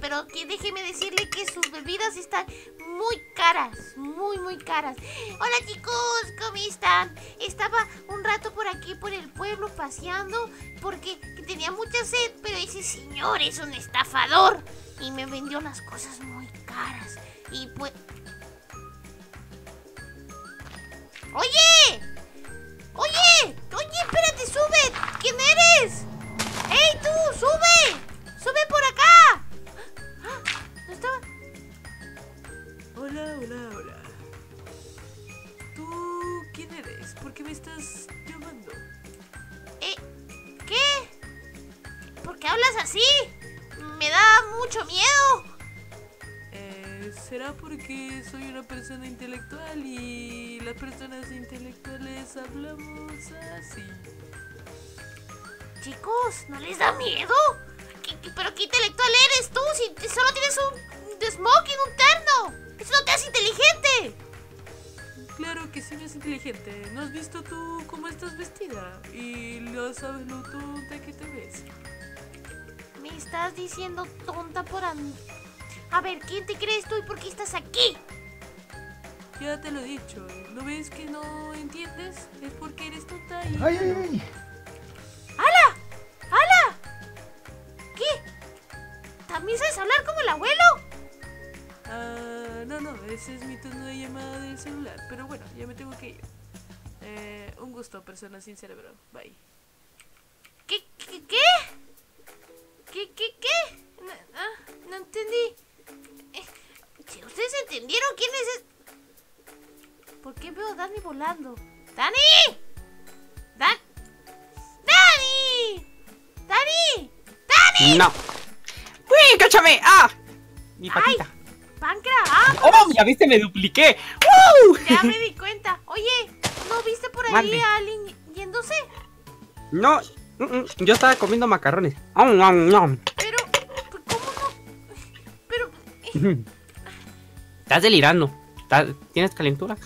Pero que déjeme decirle que sus bebidas están muy caras. Muy, muy caras. Hola, chicos. ¿Cómo están? Estaba por por el pueblo, paseando. Porque tenía mucha sed. Pero ese señor es un estafador. Y me vendió las cosas muy caras. Y pues... ¡Oye! ¡Oye! ¡Oye, espérate, sube! ¿Quién eres? ¡Ey, tú, sube! ¡Sube por acá! ¿No estaba? Hola, hola, hola. ¿Tú quién eres? ¿Por qué me estás llamando? Eh, ¿Qué? ¿Por qué hablas así? Me da mucho miedo. Eh, ¿Será porque soy una persona intelectual y las personas intelectuales hablamos así? Chicos, ¿no les da miedo? ¿Qué- qué- ¿Pero qué intelectual eres tú si solo tienes un de smoking, un terno? Eso no te hace inteligente. No inteligente. ¿No has visto tú cómo estás vestida? Y lo sabes lo tonta que te ves. Me estás diciendo tonta por an... A ver, ¿quién te crees tú y por qué estás aquí? Ya te lo he dicho. ¿No ves que no entiendes? Es porque eres tonta y... ¡Ay, ay, ay! ¡Hala! ¡Hala! ¿Qué? ¿También sabes hablar como el abuelo? No, ese es mi tono de llamada del celular. Pero bueno, ya me tengo que ir. Eh, un gusto, persona sin cerebro. Bye. ¿Qué? ¿Qué? ¿Qué? ¿Qué? ¿Qué? ¿Qué? No, ah, no entendí. Eh, si ¿Ustedes entendieron quién es? es- ¿Por qué veo a Dani volando? ¡Dani! ¡Dan! ¡Dani! ¡Dani! ¡Dani! No. ¡Uy, cáchame! ¡Ah! Mi ¡Ay! ¡Pancra! ¡Ah! ¡Oh, ya viste! ¡Me dupliqué! ¡Woo! Ya me di cuenta. Oye, ¿no viste por ahí Mande. a alguien yéndose? No, mm, mm, yo estaba comiendo macarrones. Om, om, om. Pero, ¿cómo no? Pero, eh, Estás delirando. ¿Estás- ¿Tienes calentura?